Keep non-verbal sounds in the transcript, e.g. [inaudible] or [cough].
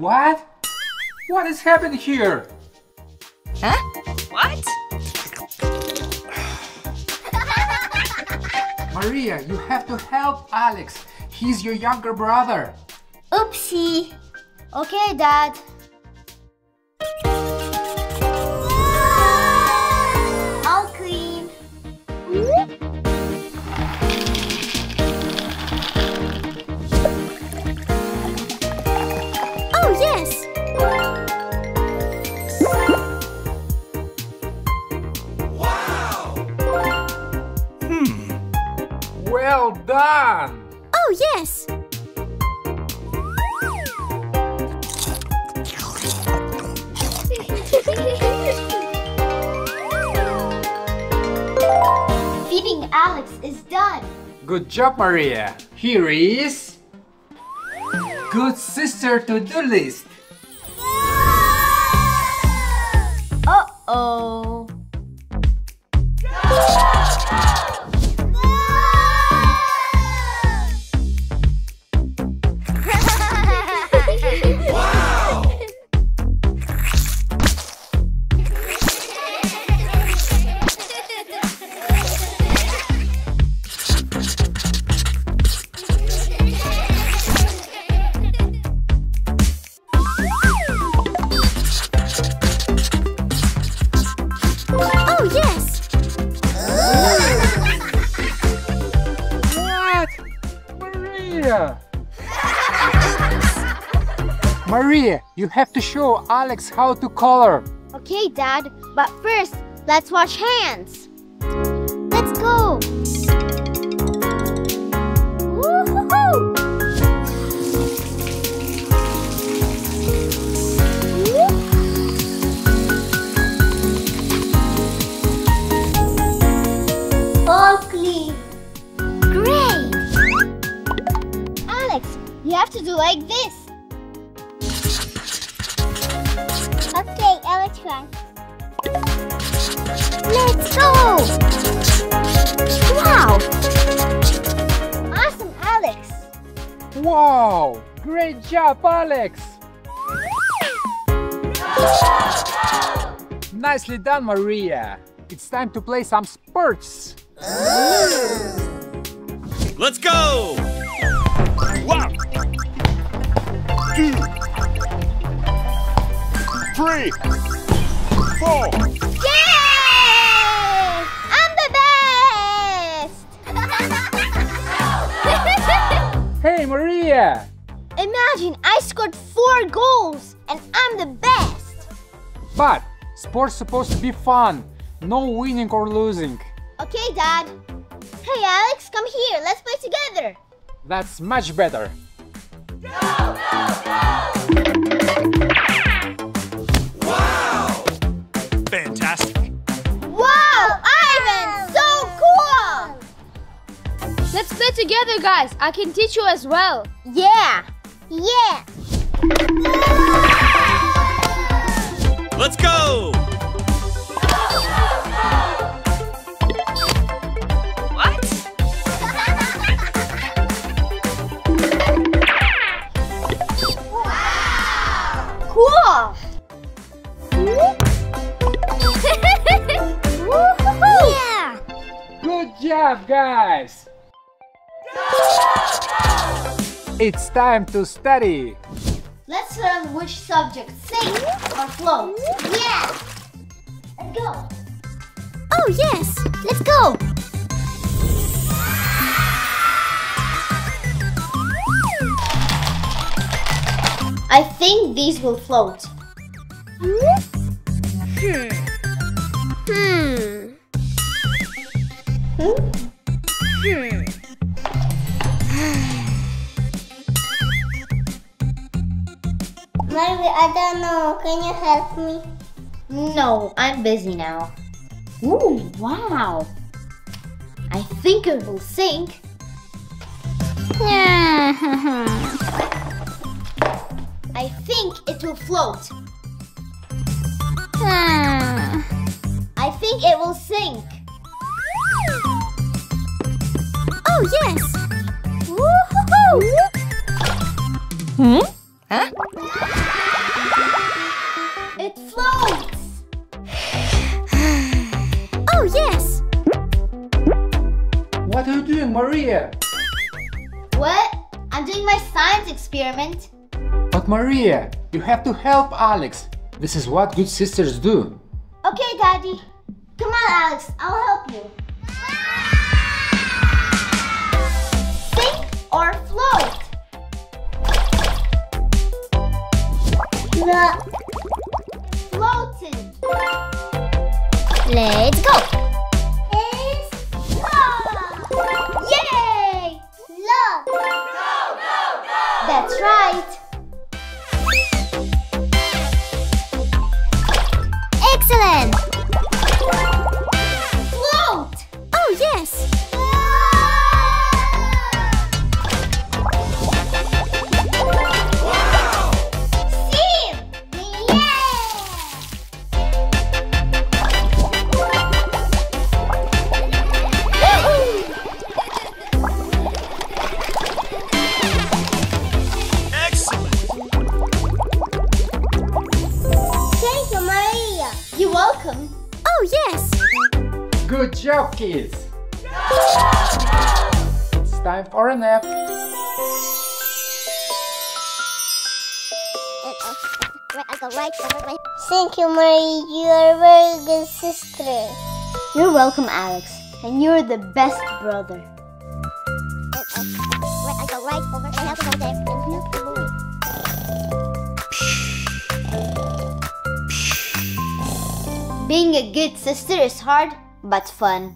What? What is happening here? Huh? What? [sighs] Maria, you have to help Alex. He's your younger brother. Oopsie. Okay, Dad. Yes. Feeding Alex is done. Good job, Maria. Here is good sister to-do list. Uh-oh. Maria, you have to show Alex how to color. Okay, Dad, but first, let's wash hands. Let's go. Wow! Awesome, Alex! Wow! Great job, Alex! Nicely done, Maria. It's time to play some sports. Let's go! One, two, three, four. Hey, Maria! Imagine I scored four goals and I'm the best! But sports supposed to be fun, no winning or losing. Okay, Dad. Hey, Alex, come here. Let's play together. That's much better. Fantastic. Let's together, guys. I can teach you as well. Yeah! Yeah! Let's go! What? Cool! [laughs] yeah! Good job, guys! It's time to study. Let's learn which subjects sink or float. Yeah! Let's go! Oh, yes! Let's go! I think these will float. Hmm. Hmm. Hmm. I don't know. Can you help me? No, I'm busy now. Ooh, wow. I think it will sink. [laughs] I think it will float. I think it will sink. Oh, yes! Woo-hoo-hoo! Hmm? Huh? Maria? What? I'm doing my science experiment. But Maria, you have to help Alex. This is what good sisters do. Okay, Daddy. Come on, Alex. I'll help you. You're welcome. Oh, yes. Good job, kids. It's time for a nap. Thank you, Marie. You're a very good sister. You're welcome, Alex. And you're the best brother. [laughs] Being a good sister is hard, but fun.